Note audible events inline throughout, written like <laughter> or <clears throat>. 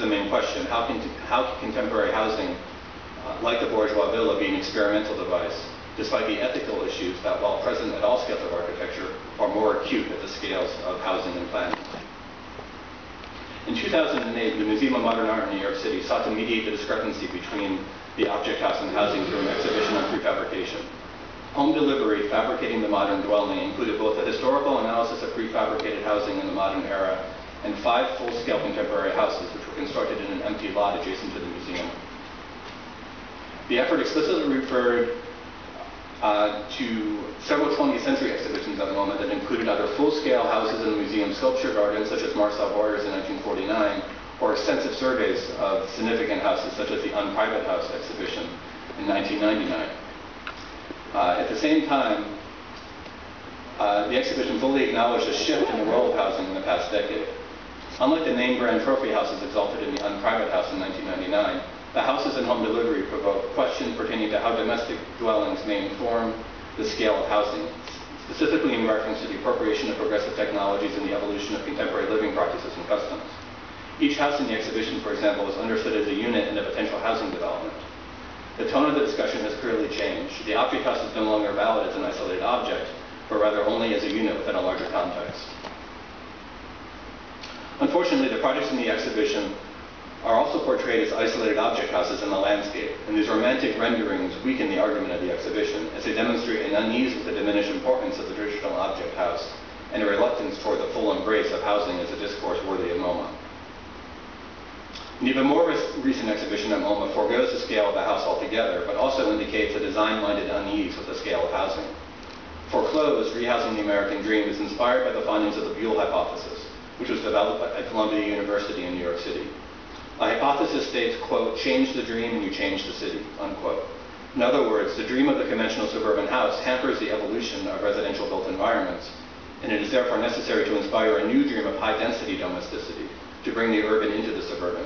the main question. How can, how can contemporary housing, uh, like the bourgeois villa, be an experimental device, despite the ethical issues that, while present at all scales of architecture, are more acute at the scales of housing and planning? In 2008, the Museum of Modern Art in New York City sought to mediate the discrepancy between the object house and housing through an exhibition on prefabrication. Home delivery, fabricating the modern dwelling, included both a historical analysis of prefabricated housing in the modern era and five full-scale contemporary houses which were constructed in an empty lot adjacent to the museum. The effort explicitly referred uh, to several 20th century exhibitions at the moment that included either full-scale houses in the museum sculpture gardens, such as Marcel Breuer's in 1949, or extensive surveys of significant houses, such as the Unprivate House exhibition in 1999. Uh, at the same time, uh, the exhibition fully acknowledged a shift in the role of housing in the past decade. Unlike the name brand trophy houses exalted in the Unprivate House in 1999, the houses in home delivery provoke questions pertaining to how domestic dwellings may inform the scale of housing, specifically in reference to the appropriation of progressive technologies and the evolution of contemporary living practices and customs. Each house in the exhibition, for example, is understood as a unit in a potential housing development. The tone of the discussion has clearly changed. The object house is no longer valid as an isolated object, but rather only as a unit within a larger context. Unfortunately, the projects in the exhibition are also portrayed as isolated object houses in the landscape, and these romantic renderings weaken the argument of the exhibition as they demonstrate an unease with the diminished importance of the traditional object house and a reluctance toward the full embrace of housing as a discourse worthy of MoMA. An even more recent exhibition at MoMA foregoes the scale of the house altogether, but also indicates a design-minded unease with the scale of housing. Foreclosed, Rehousing the American Dream is inspired by the findings of the Buell hypothesis, which was developed at Columbia University in New York City. The hypothesis states, quote, change the dream and you change the city, unquote. In other words, the dream of the conventional suburban house hampers the evolution of residential built environments, and it is therefore necessary to inspire a new dream of high density domesticity, to bring the urban into the suburban.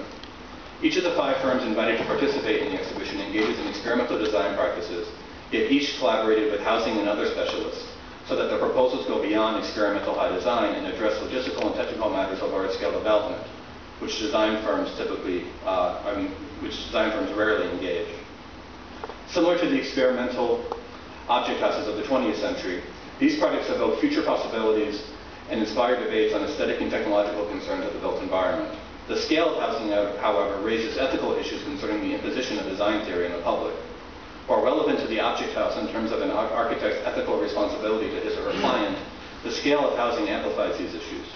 Each of the five firms invited to participate in the exhibition engages in experimental design practices, yet each collaborated with housing and other specialists, so that the proposals go beyond experimental high design and address logistical and technical matters of large-scale development which design firms typically, uh, I mean, which design firms rarely engage. Similar to the experimental object houses of the 20th century, these projects evoke future possibilities and inspire debates on aesthetic and technological concerns of the built environment. The scale of housing, however, raises ethical issues concerning the imposition of design theory in the public. While relevant to the object house in terms of an architect's ethical responsibility to his or her client, the scale of housing amplifies these issues.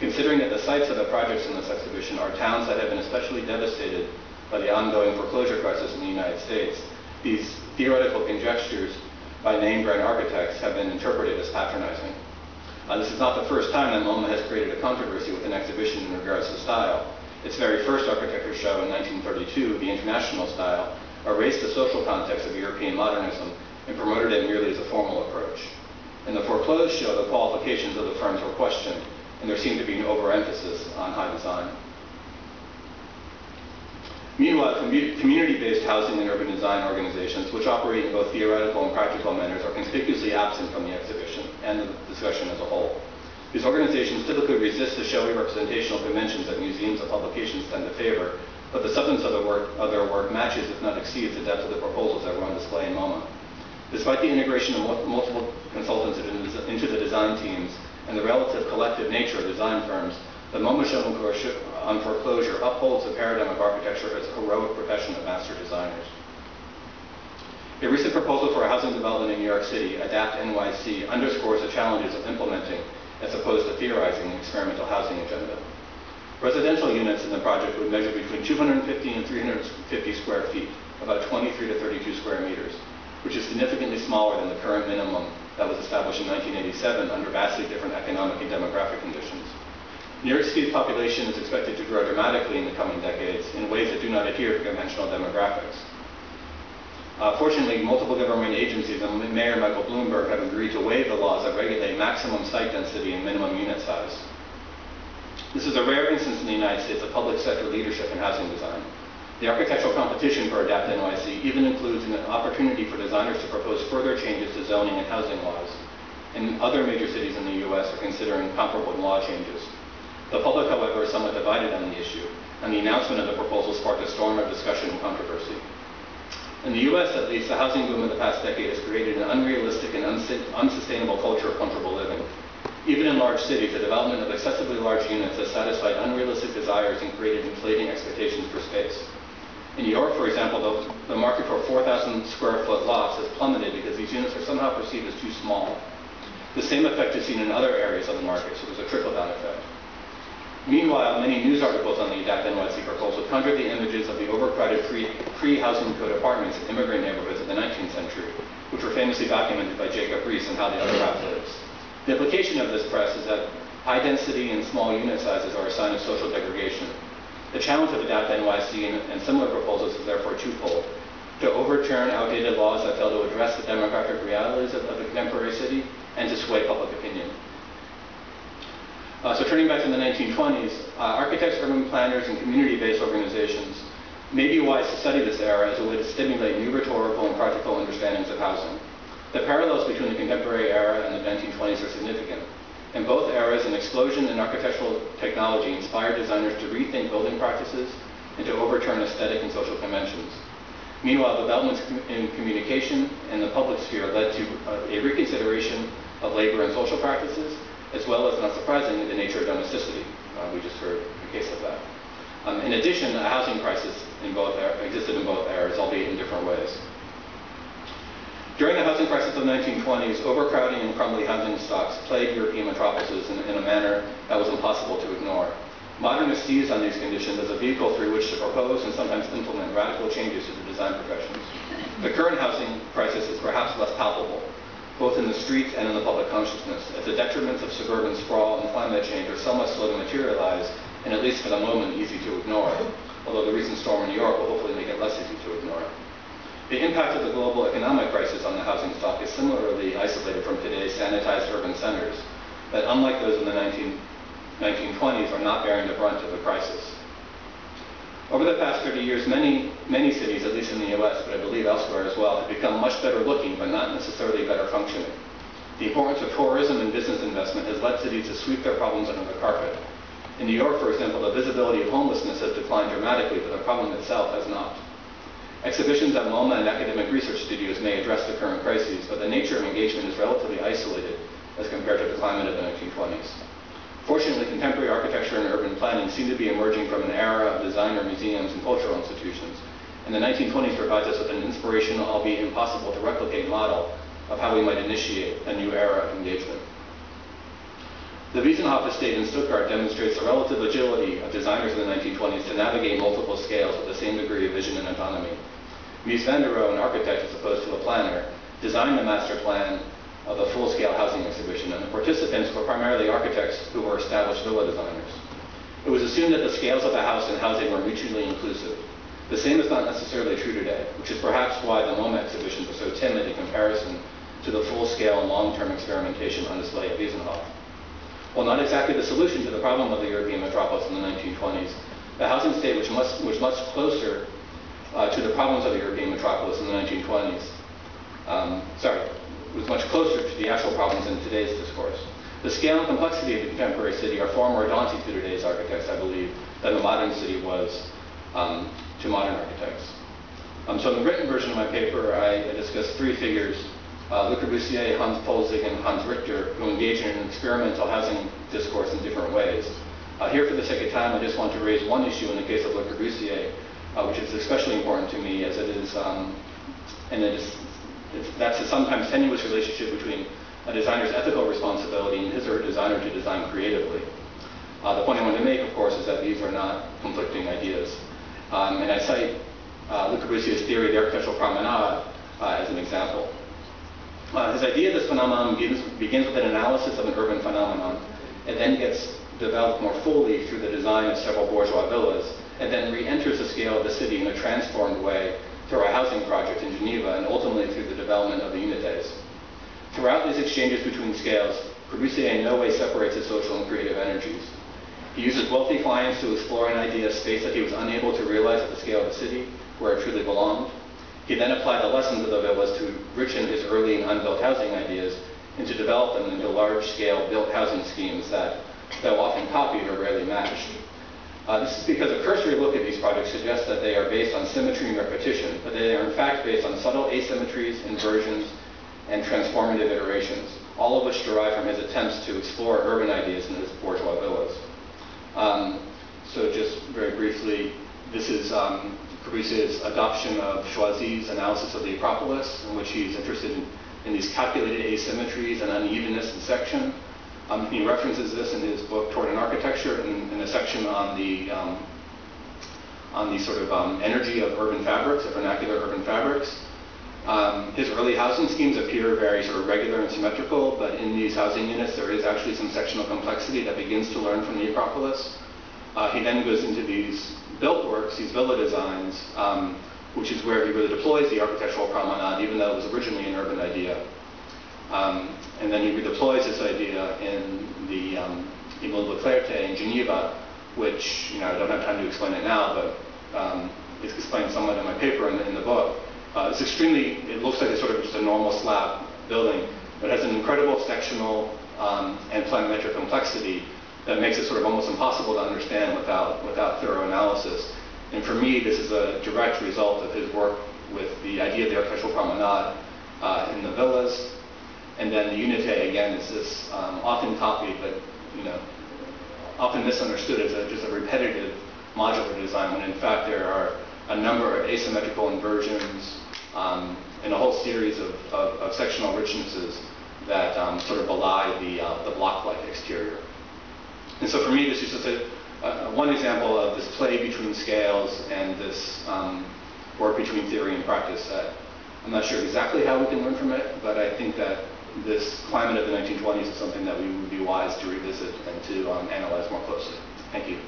Considering that the sites of the projects in this exhibition are towns that have been especially devastated by the ongoing foreclosure crisis in the United States, these theoretical conjectures by name brand architects have been interpreted as patronizing. Uh, this is not the first time that MoMA has created a controversy with an exhibition in regards to style. Its very first architecture show in 1932, the International Style, erased the social context of European modernism and promoted it merely as a formal approach. In the foreclosed show, the qualifications of the firms were questioned, and there seemed to be an overemphasis on high design. Meanwhile, community-based housing and urban design organizations, which operate in both theoretical and practical manners, are conspicuously absent from the exhibition and the discussion as a whole. These organizations typically resist the showy representational conventions that museums and publications tend to favor, but the substance of, the work, of their work matches, if not exceeds, the depth of the proposals that were on display in MoMA. Despite the integration of multiple consultants into the design teams, and the relative collective nature of design firms, the MoMA show on foreclosure upholds the paradigm of architecture as a heroic profession of master designers. A recent proposal for a housing development in New York City, ADAPT NYC, underscores the challenges of implementing as opposed to theorizing an experimental housing agenda. Residential units in the project would measure between 250 and 350 square feet, about 23 to 32 square meters, which is significantly smaller than the current minimum that was established in 1987 under vastly different economic and demographic conditions. New York City's population is expected to grow dramatically in the coming decades in ways that do not adhere to conventional demographics. Uh, fortunately, multiple government agencies and Mayor Michael Bloomberg have agreed to waive the laws that regulate maximum site density and minimum unit size. This is a rare instance in the United States of public sector leadership in housing design. The architectural competition for ADAPT NYC even includes an opportunity for designers to propose further changes to zoning and housing laws. And other major cities in the U.S. are considering comparable law changes. The public, however, is somewhat divided on the issue, and the announcement of the proposal sparked a storm of discussion and controversy. In the U.S., at least, the housing boom of the past decade has created an unrealistic and unsustainable culture of comfortable living. Even in large cities, the development of excessively large units has satisfied unrealistic desires and created inflating expectations for space. In New York, for example, the, the market for 4,000 square foot lots has plummeted because these units are somehow perceived as too small. The same effect is seen in other areas of the market, so there's a trickle-down effect. Meanwhile, many news articles on the ADAPT NYC proposal conjure the images of the overcrowded pre-housing code apartments in immigrant neighborhoods of the 19th century, which were famously documented by Jacob Riis and How the Other Half Lives. The implication of this press is that high density and small unit sizes are a sign of social degradation. The challenge of ADAPT NYC and, and similar proposals is therefore twofold. To overturn outdated laws that fail to address the demographic realities of, of the contemporary city and to sway public opinion. Uh, so turning back to the 1920s, uh, architects, urban planners, and community-based organizations may be wise to study this era as a way to stimulate new rhetorical and practical understandings of housing. The parallels between the contemporary era and the 1920s are significant. In both eras, an explosion in architectural technology inspired designers to rethink building practices and to overturn aesthetic and social conventions. Meanwhile, developments in communication and the public sphere led to uh, a reconsideration of labor and social practices as well as, not surprisingly, the nature of domesticity. Uh, we just heard a case of that. Um, in addition, a housing crisis in both er existed in both eras, albeit in different ways. During the housing crisis of the 1920s, overcrowding and crumbling housing stocks plagued European metropolises in, in a manner that was impossible to ignore. Modernists seized on these conditions as a vehicle through which to propose and sometimes implement radical changes to the design professions. The current housing crisis is perhaps less palpable, both in the streets and in the public consciousness, as the detriments of suburban sprawl and climate change are somewhat slow to materialize, and at least for the moment easy to ignore, although the recent storm in New York will hopefully make it less easy to ignore. The impact of the global economic crisis on the housing stock is similarly isolated from today's sanitized urban centers, that unlike those in the 19, 1920s are not bearing the brunt of the crisis. Over the past 30 years, many, many cities, at least in the US, but I believe elsewhere as well, have become much better looking, but not necessarily better functioning. The importance of tourism and business investment has led cities to sweep their problems under the carpet. In New York, for example, the visibility of homelessness has declined dramatically, but the problem itself has not. Exhibitions at MoMA and academic research studios may address the current crises, but the nature of engagement is relatively isolated as compared to the climate of the 1920s. Fortunately, contemporary architecture and urban planning seem to be emerging from an era of designer museums and cultural institutions. And the 1920s provides us with an inspirational, albeit impossible to replicate model of how we might initiate a new era of engagement. The Weissenhof estate in Stuttgart demonstrates the relative agility of designers in the 1920s to navigate multiple scales with the same degree of vision and autonomy. Mies van der Rohe, an architect as opposed to a planner, designed the master plan of a full-scale housing exhibition, and the participants were primarily architects who were established villa designers. It was assumed that the scales of the house and housing were mutually inclusive. The same is not necessarily true today, which is perhaps why the MoMA exhibitions are so timid in comparison to the full-scale and long-term experimentation on display at Weissenhof. While not exactly the solution to the problem of the European metropolis in the 1920s, the housing state which much, was much closer uh, to the problems of the European metropolis in the 1920s. Um, sorry, was much closer to the actual problems in today's discourse. The scale and complexity of the contemporary city are far more daunting to today's architects, I believe, than the modern city was um, to modern architects. Um, so in the written version of my paper, I, I discuss three figures, uh, Le Corbusier, Hans Poelzig, and Hans Richter, who engage in an experimental housing discourse in different ways. Uh, here, for the sake of time, I just want to raise one issue in the case of Le Corbusier, uh, which is especially important to me as it is, um, and it is that's a sometimes tenuous relationship between a designer's ethical responsibility and his or her designer to design creatively. Uh, the point I want to make, of course, is that these are not conflicting ideas. Um, and I cite uh, Le Corbusier's theory, the architectural promenade, uh, as an example. Uh, his idea of this phenomenon begins, begins with an analysis of an urban phenomenon. It then gets developed more fully through the design of several bourgeois villas, and then re-enters the scale of the city in a transformed way through our housing project in Geneva and ultimately through the development of the Unités. Throughout these exchanges between scales, Corbusier in no way separates his social and creative energies. He uses wealthy clients to explore an idea of space that he was unable to realize at the scale of the city, where it truly belonged. He then applied the lessons of the villas to richen his early and unbuilt housing ideas and to develop them into large-scale built housing schemes that, though often copied are rarely matched. Uh, this is because a cursory look at these projects suggests that they are based on symmetry and repetition, but they are in fact based on subtle asymmetries, inversions, and transformative iterations, all of which derive from his attempts to explore urban ideas in his bourgeois villas. Um, so just very briefly, this is um, adoption of Choisy's analysis of the Acropolis, in which he's interested in, in these calculated asymmetries and unevenness in section. Um, he references this in his book Toward an Architecture in, in a section on the um, on the sort of um, energy of urban fabrics, of vernacular urban fabrics. Um, his early housing schemes appear very sort of regular and symmetrical, but in these housing units there is actually some sectional complexity that begins to learn from the Acropolis. Uh, he then goes into these built works, these villa designs, um, which is where he really deploys the architectural promenade, even though it was originally an urban idea. Um, and then he redeploys this idea in the um, Clarté in Geneva, which, you know, I don't have time to explain it now, but um, it's explained somewhat in my paper in the, in the book. Uh, it's extremely, it looks like it's sort of just a normal slab building, but it has an incredible sectional um, and planimetric complexity that makes it sort of almost impossible to understand without, without thorough analysis. And for me, this is a direct result of his work with the idea of the architectural promenade uh, in the villas. And then the Unité, again, is this um, often copied, but you know, often misunderstood as a, just a repetitive modular design, when in fact there are a number of asymmetrical inversions um, and a whole series of, of, of sectional richnesses that um, sort of belie the, uh, the block-like exterior. And so for me, this is just a, one example of this play between scales and this um, work between theory and practice that I'm not sure exactly how we can learn from it, but I think that this climate of the 1920s is something that we would be wise to revisit and to um, analyze more closely. Thank you.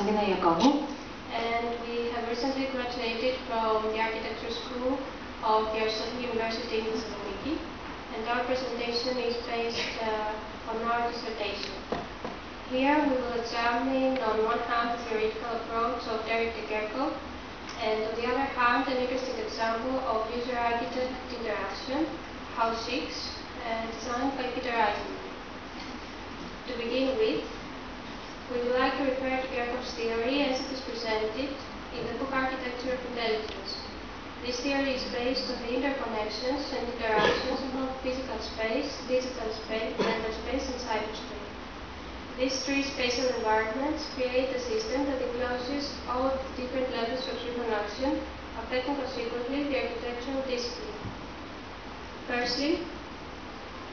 And we have recently graduated from the architecture school of the Aristotle University in Thessaloniki. And our presentation is based uh, on our dissertation. Here we will examine on one hand the theoretical approach of Derrick de Kerckhove and on the other hand an interesting example of user-architect interaction, House 6, uh, designed by Peter Eisenman. To begin with, we would like to refer to Kerckhove's theory as it is presented in the book Architecture of Intelligence. This theory is based on the interconnections and interactions among physical space, digital space, mental space, and cyberspace. These three spatial environments create a system that encloses all different levels of human action, affecting consequently the architectural discipline. Firstly,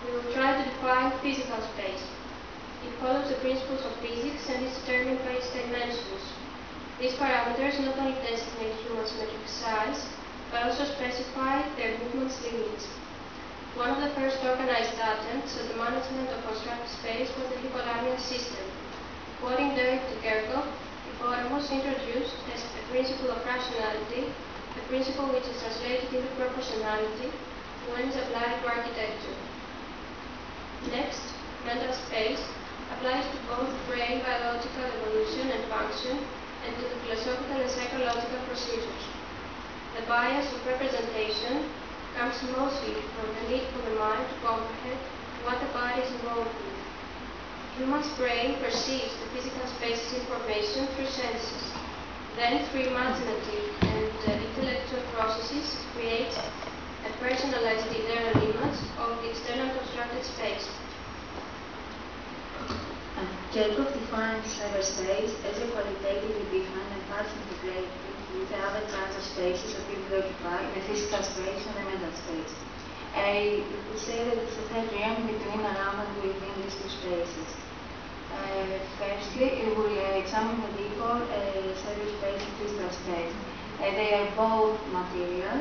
we will try to define physical space. It follows the principles of physics and is determined by its dimensions. These parameters not only designate human symmetric size, but also specify their movement's limits. One of the first organized attempts at the management of constructed space was the Hippodamian system. Quoting Derrick de Kerckhove, Hippodamus introduced as a principle of rationality, a principle which is translated into proportionality when it's applied to architecture. Next, mental space applies to both brain biological evolution and function and to the philosophical and psychological procedures. The bias of representation comes mostly from the need for the mind to comprehend what the body is involved in. Human's brain perceives the physical space's information through senses. Then, through imaginative and uh, intellectual processes, creates a personalized internal image of the external constructed space. Kerckhove defines cyberspace as a qualitatively defined and partially integrated with the other kinds of spaces that people occupy a physical space and a mental space. I would say that it's a third realm between, around, and within these two spaces. Uh, firstly, we will uh, examine the deeper uh, cyberspace and physical space. Uh, they are both material.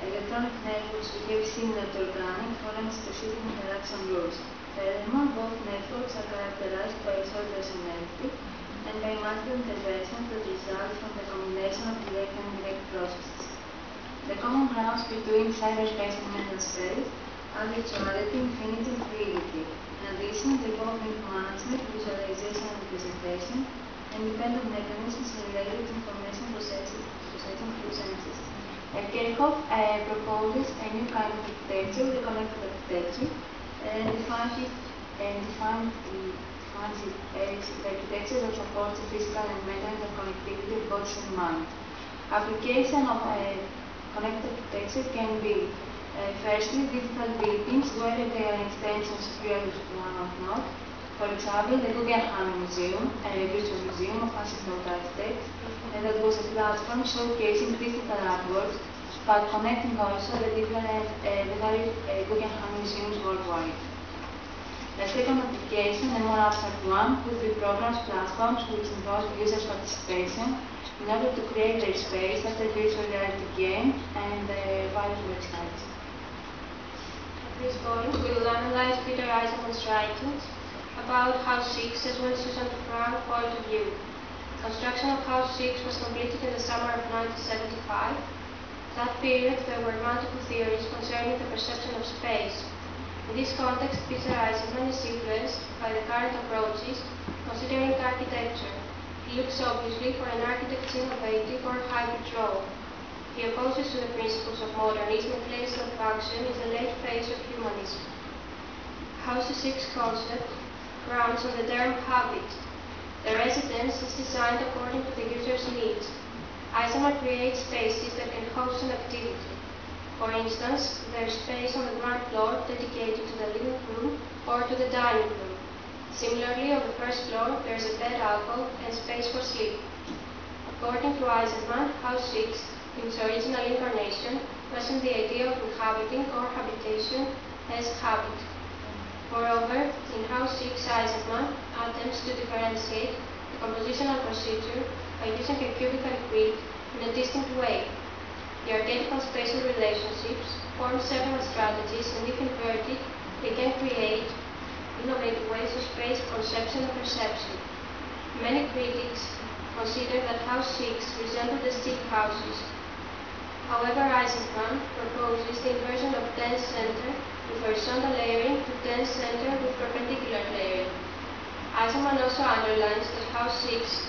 Electronic networks behave similar to organic, following specific interaction rules. Furthermore, both networks are characterized by a short personality and by multiple interventions that results from the combination of direct and indirect processes. The common grounds between cyberspace and mental space are virtuality, infinity, and fluidity. In addition, involve link management, visualization, and representation, and dependent mechanisms related to information processing, through senses. Kerckhove uh, proposes a new kind of architecture, the connected architecture, and defines it, and defines the defines it as the architecture that supports the physical and mental interconnectivity of body and mind. Application of a connected architecture can be uh, firstly digital buildings, whether they are extensions of real one or not. For example, the Guggenheim Museum, a virtual museum of ancient architects, and that was a platform showcasing digital artworks, but connecting also the different uh, the various uh, Guggenheim museums worldwide. The second application, a more abstract one, would be programs platforms which involve users' participation in order to create their space as a virtual reality game and uh, various websites. At this point, we will analyze Peter Eisenman's writings about House 6 as well Susan Brown's point of view. Construction of House 6 was completed in the summer of 1975. That period, there were multiple theories concerning the perception of space. In this context, Peter Eisenman is influenced by the current approaches considering architecture. He looks obviously for an architect's innovative or hybrid role. He opposes to the principles of modernism and claims that function is a late phase of humanism. House 6 concept grounds on the term habit. The residence is designed according to the user's needs. Eisenman creates spaces that can host an activity. For instance, there's space on the ground floor dedicated to the living room or to the dining room. Similarly, on the first floor, there's a bed alcove and space for sleep. According to Eisenman, House 6 in its original incarnation, questioned the idea of inhabiting or habitation as habit. Moreover, in House 6, Eisenman attempts to differentiate the compositional procedure using a cubical grid in a distinct way. The archetical spatial relationships form several strategies, and if inverted, they can create innovative ways of space conception and perception. Many critics consider that House 6 resembled the stick houses However, Eisenman proposes the inversion of dense center with horizontal layering to dense center with perpendicular layering. Eisenman also underlines that house 6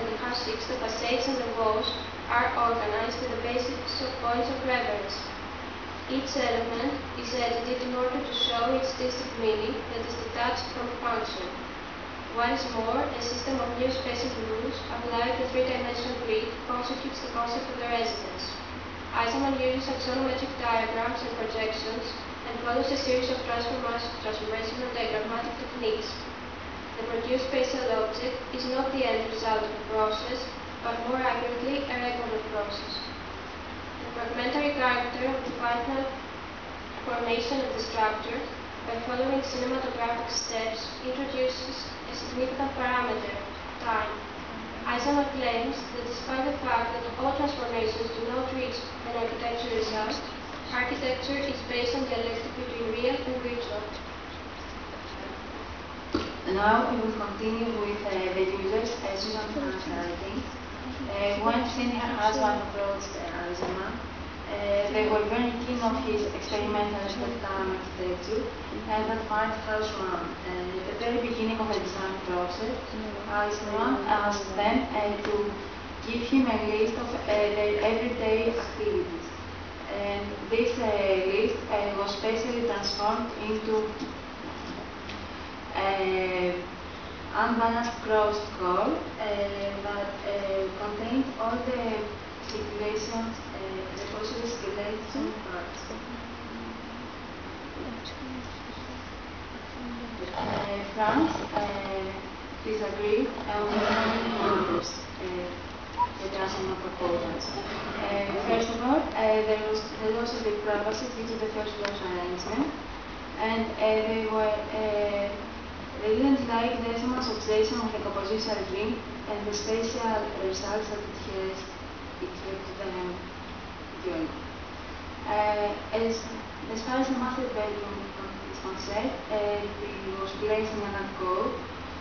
and the house 6 the facades and the walls are organized on the basis of points of reference. Each element is edited in order to show its distinct meaning that is detached from function. Is more, a system of new spatial rules applied to three-dimensional grid constitutes the concept of the residence. Eisenman uses axonometric diagrams and projections and follows a series of transformational diagrammatic techniques. The produced spatial object is not the end result of a process, but more accurately a of process. The fragmentary character of the final formation of the structure, by following cinematographic steps, introduces a significant parameter, time. Eisenman claims that despite the fact that all transformations do not reach an architecture result, architecture is based on the dialectic between real and virtual. Now we will continue with uh, the users as Susan Frank's writing. Uh, when senior husband approached uh, Eisenman, uh, they were very keen on his experimental spectrum architecture and admired House 1. Uh, at the very beginning of the design process, Eisenman asked them uh, to give him a list of uh, their everyday activities. And this uh, list was specially transformed into unbalanced crossed call uh, that uh, contained all the stipulations, the possible stipulation parts. Uh, Franks uh, disagree on following matters Eisenman proposes. Uh, first of all, uh, there was the loss of the privacy due to the first floor arrangement, and uh, they were uh, they didn't like the Eisenman's obsession with the compositional dream and the spatial results that it has it helped them doing. Uh, as, as far as the master bedroom is concerned, uh, it was placed in an alcove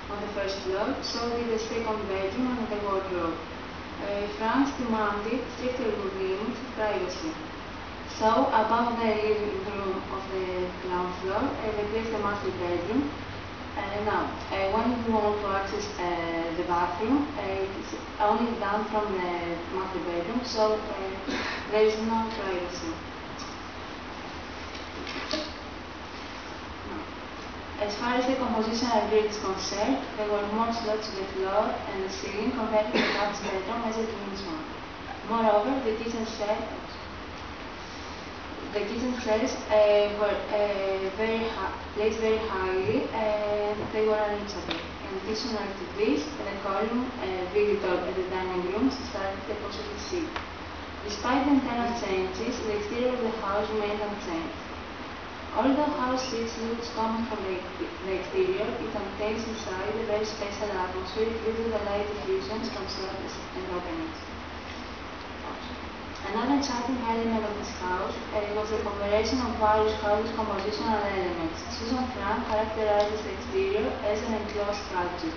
on the first floor, so did the second bedroom and the wardrobe. Uh, France demanded stricter limits of privacy. So, above the living room of the ground floor, uh, they placed the master bedroom. Now, uh, when you want to access uh, the bathroom, uh, it's only done from the master bedroom, so there is no privacy. As far as the composition compositional grid is concerned, there were more slots to the floor and the ceiling compared to the couch bedroom as a twins one. Moreover, the kitchen set the kitchen shelves uh, were uh, very placed very highly and they were unreachable. In addition to this, the column uh, visitor at the dining room started the possible seat. Despite internal changes, the exterior of the house remained unchanged. Although House 6 looks common from the, the exterior, it contains inside a very special atmosphere due to the light diffusions from surfaces and openings. Another exciting element of this house uh, was the combination of various house's compositional elements. Susan Frank characterizes the exterior as an enclosed structure.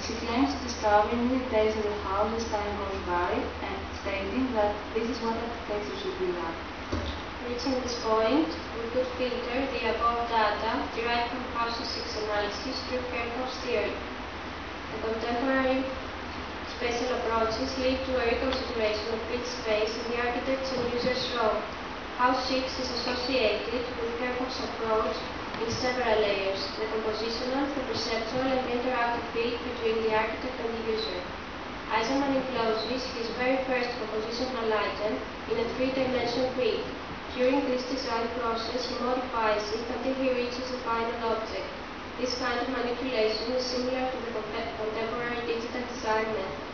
She claims to discover new details of the house as time goes by, and stating that this is what architecture should be like. Reaching this point, we could filter the above data derived from House 6 analysis through Kerckhove's theory. The contemporary spatial approaches lead to a reconsideration of each space in the architect's and user's role. House 6 is associated with Kerckhove's approach in several layers, the compositional, the perceptual, and the interactive bit between the architect and the user. Eisenman encloses his very first compositional item in a three-dimensional grid. During this design process, he modifies it until he reaches the final object. This kind of manipulation is similar to the contemporary digital design methods.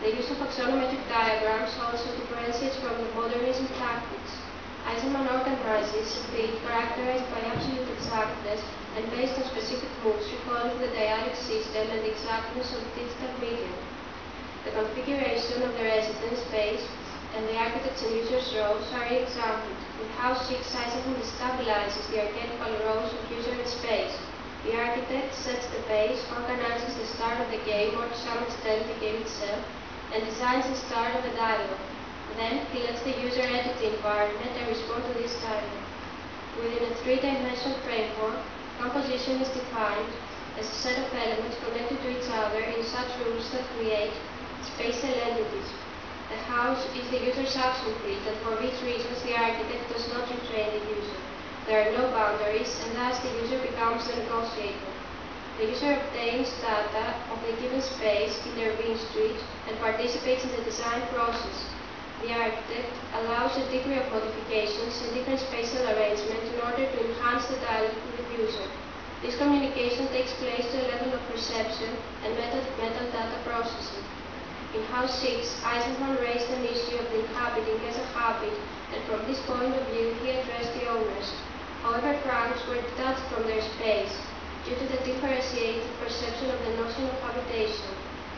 The use of axonometric diagrams also differentiates from the modernism tactics. Eisenman organizes a grid characterized by absolute exactness and based on specific rules recalling the dyadic system and the exactness of digital medium. The configuration of the residence space and the architect's and user's roles are examined. In House 6, Eisenman stabilizes the archetypal roles of user and space. The architect sets the base, organizes the start of the game, or to some extent the game itself, and designs the start of the dialogue. Then, he lets the user edit the environment and respond to this dialogue. Within a three-dimensional framework, composition is defined as a set of elements connected to each other in such rules that create spatial entities. The house is the user's action grid, and for these reasons the architect does not retrain the user. There are no boundaries, and thus the user becomes the negotiator. The user obtains data of the given space, in their to street and participates in the design process. The architect allows a degree of modifications and different spatial arrangement in order to enhance the dialogue with the user. This communication takes place to a level of perception and meta metal data processing. In House 6, Eisenman raised an issue of the inhabiting as a habit, and from this point of view he addressed the owners. However, Franks were detached from their space due to the differentiated perception of the notion of habitation.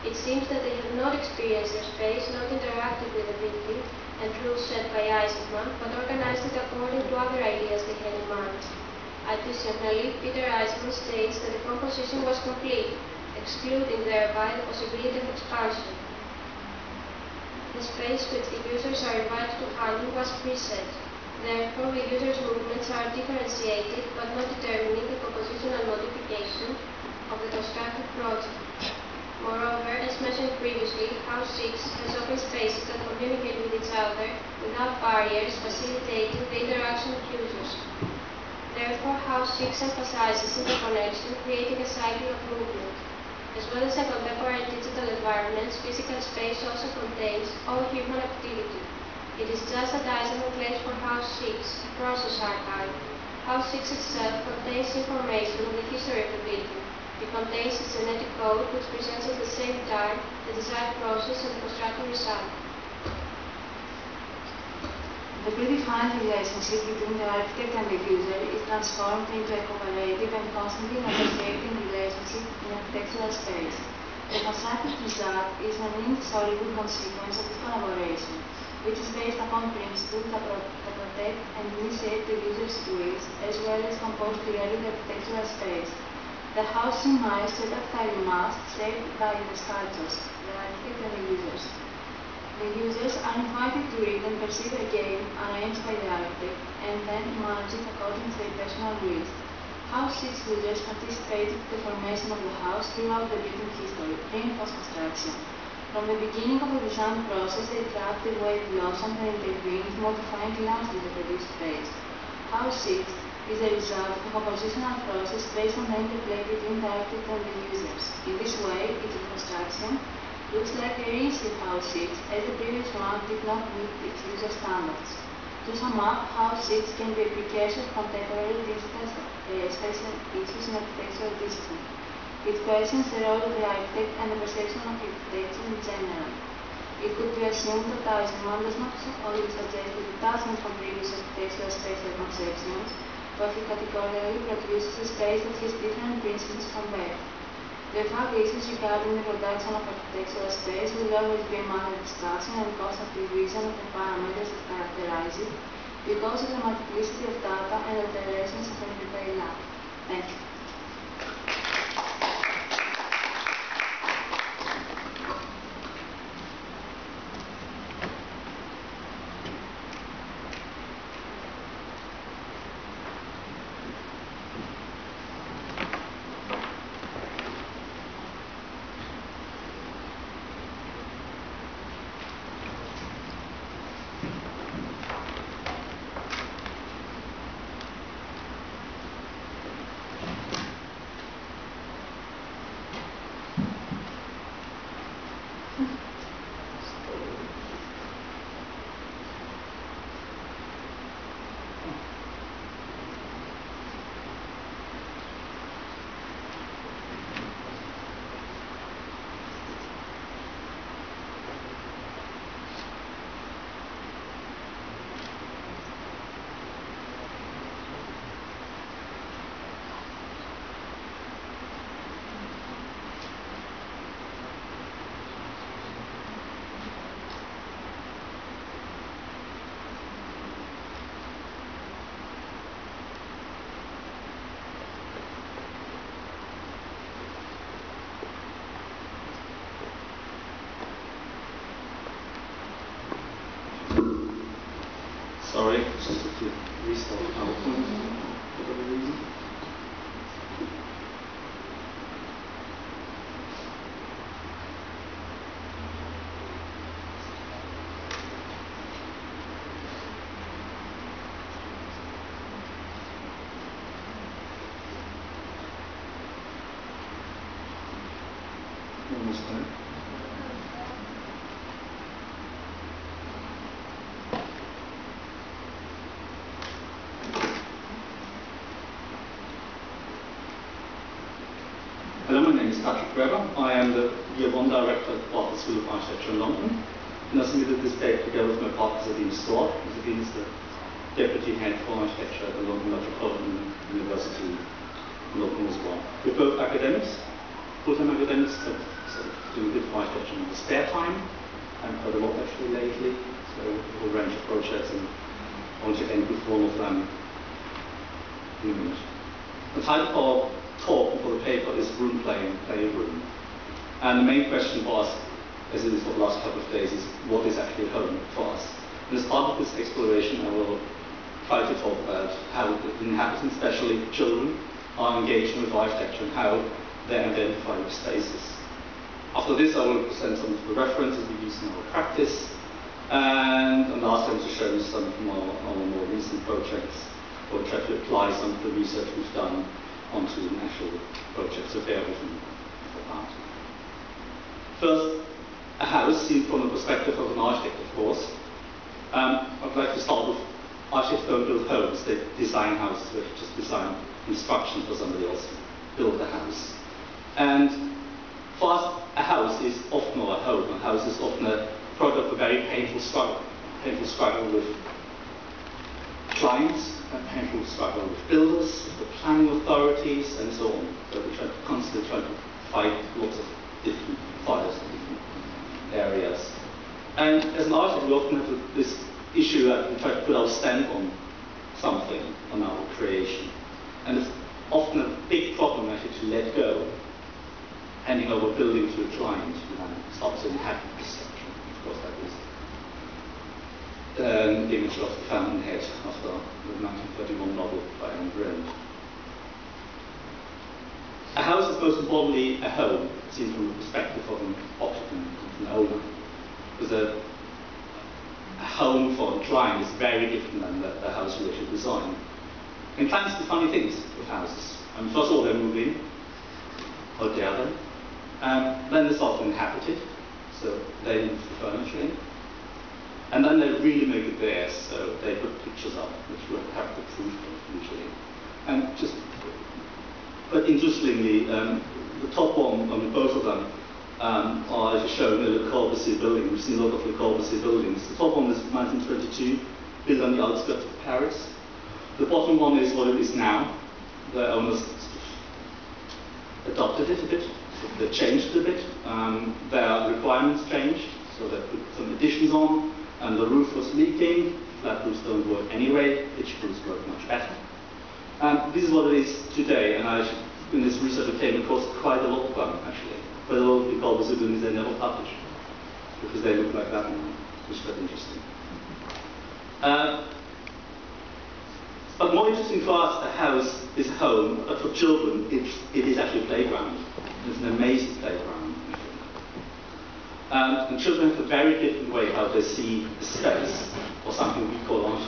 It seems that they have not experienced their space, not interacted with the building and rules set by Eisenman, but organized it according to other ideas they had in mind. Additionally, Peter Eisenman states that the composition was complete, excluding thereby the possibility of expansion. The space which the users are invited to handle was preset. Therefore, the user's movements are differentiated but not determining the compositional modification of the constructed project. Moreover, as mentioned previously, House 6 has open spaces that communicate with each other without barriers, facilitating the interaction of users. Therefore, House 6 emphasizes interconnection, creating a cycle of movement. As well as a contemporary digital environments, physical space also contains all human activity. It is just that Eisenman place for House 6, a process archive. House 6 itself contains information on the history of the building. It contains a genetic code which presents at the same time the desired process and the constructed result. The predefined relationship between the architect and the user is transformed into a cooperative and constantly negotiating relationship in architectural space. The constructed result is an indissoluble consequence of this collaboration, which is based upon principles that, pro- that protect and initiate the user's wills, as well as compose clearly the architectural space. The house symbolizes set of tile mass shaped by the sculptors, the architect and the users. The users are invited to read and perceive a game arranged by the architect and then manage it according to their personal wills. House 6 users participated in the formation of the house throughout the building history, post construction. From the beginning of the design process, the way blossomed and intervened, modifying largely the produced space. House 6 is a result of a compositional process based on the interplay between the architect and the users. In this way, its construction looks like a reissued House 6 as the previous one did not meet its user standards. To sum up, House 6 can be a precursor of contemporary digital uh, spatial issues in architectural discipline. It questions the role of the architect and the perception of architecture in general. It could be assumed that Eisenman does not only suggest the detachment from previous architectural spatial conceptions, but he categorically produces a space that has different principles from Beck. The fact issues regarding the production of architectural space will always be a matter of discussion and constant revision of the parameters that characterize it because of the multiplicity of data and alterations of everyday life. Thank you. Patrick Weber. I am the Year 1 Director at the School of Architecture in London. And I submitted this paper together with my partner Sabine Storp. Sabine is the Deputy Head for Architecture at the London Metropolitan University in London as well. We're both academics, full-time academics, but sort of doing a bit of architecture in the spare time. and quite a lot actually lately, so a whole range of projects and I want to end with one of them in a minute. The title of talk for the paper is Room Playing, Playroom. And the main question for us, as it is for the last couple of days, is what is actually home for us? And as part of this exploration, I will try to talk about how the inhabitants, especially children, are engaged with architecture and how they identify with spaces. After this, I will present some of the references we use in our practice, and, and last time to show you some of our, our more recent projects, or try to apply some of the research we've done onto an actual project, so bear with me for. First, a house seen from the perspective of an architect, of course. Um, I'd like to start with architects don't build homes, they design houses, they just design instructions for somebody else to build the house. And for us, a house is often, or a home, a house is often a product of a very painful struggle. Painful struggle with clients, a painful struggle with builders, with the planning authorities, and so on. So we try to constantly try to fight lots of different fires in different areas. And as an artist, we often have this issue that we try to put our stamp on something, on our creation. And it's often a big problem actually to let go, handing over a building to a client who then starts inhabit the. Of course, an image of the Fountainhead after the 1931 novel by Ayn Rand. A house is most importantly a home, seen from the perspective of an occupant, an owner. Because a, a home for a client is very different than the, the house you actually design. And clients do funny things with houses. Um, first of all, they move in, or gather. Um, then they start to inhabit so they move the furniture in. And then they really make it theirs, so they put pictures up, which will have the proof of usually. And just, but interestingly, um, the top one, I mean, both of them, um, are as shown in the Le Corbusier building. We've seen a lot of Le Corbusier buildings. The top one is 1922, built on the outskirts of Paris. The bottom one is what it is now. The owners adopted it a bit, they changed it a bit. Um, their requirements changed, so they put some additions on, and the roof was leaking. Flat roofs don't work anyway, pitch roofs work much better. And this is what it is today, and I, in this research I came across quite a lot of them actually. But a lot of the buildings they never published because they look like that now, which is quite interesting. Uh, but more interesting for us, a house is a home, but for children, it's, it is actually a playground. It's an amazing playground. Um, and children have a very different way how they see space, or something we call art.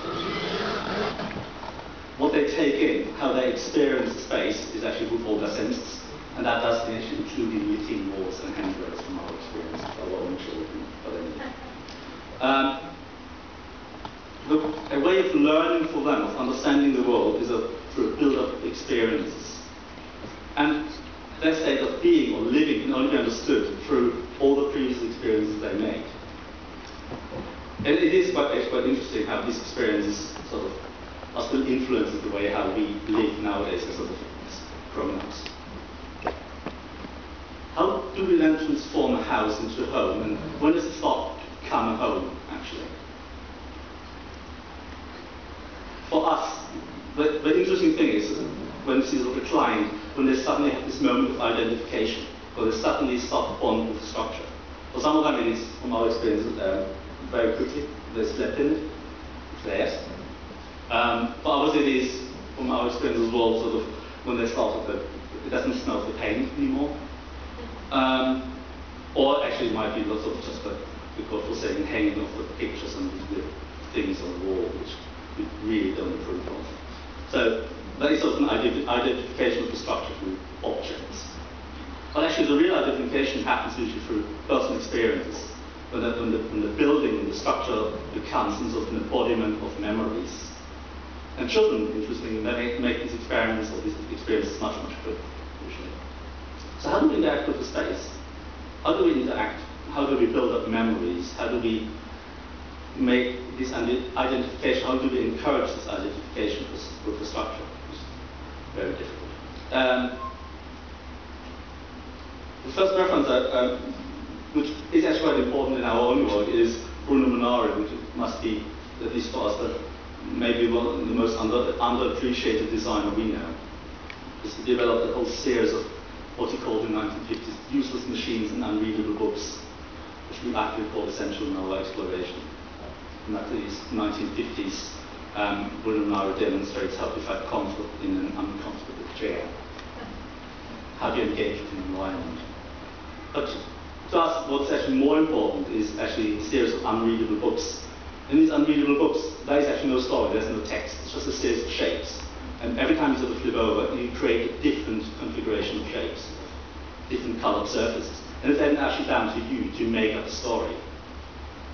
What they take in, how they experience space, is actually with all their senses. And that does include retaining walls and handrails from our experience our own children. Um, the, a way of learning for them, of understanding the world, is a, through a build-up of experiences. And their state of being or living can only be understood through all the previous experiences they made. And it is quite, quite interesting how these experiences sort of are still influencing the way how we live nowadays as sort of grown-ups. How do we then transform a house into a home, and when does it become a home, actually? For us, the, the interesting thing is, when a client, when they suddenly have this moment of identification, or they suddenly to bond with the structure. For some of them, it is, from our experience, uh, very quickly, they slept in it, it's theirs. Um, but others, it is, from our experience as well, sort of, when they start, the, it doesn't smell the paint anymore. Um, or actually, it might be lots of just like the for saying hanging off the pictures and weird things on the wall, which we really don't approve of. So that is sort of an identification of the structure through objects. But actually, the real identification happens usually through personal experience, When the, when the, when the building and the structure becomes some sort of an embodiment of memories. And children, interestingly, make, make these experiments or these experiences much, much quicker, usually. So how do we interact with the space? How do we interact? How do we build up memories? How do we make this identification, how do we encourage this identification with the structure? Very difficult. Um, the first reference, that, uh, which is actually quite important in our own work, is Bruno Munari, which must be, at least for us, the, maybe one of the most under, underappreciated designer we know. He's developed a whole series of what he called in the 1950s useless machines and unreadable books, which we actually call essential in our exploration. In the 1950s, um, Bruno Munari demonstrates how to find conflict in an uncomfortable chair. How do you engage with an environment? But to us, what's actually more important is actually a series of unreadable books. In these unreadable books, there is actually no story, there's no text, it's just a series of shapes. And every time you sort of flip over, you create a different configuration of shapes, different colored surfaces. And it's then actually down to you to make up a story.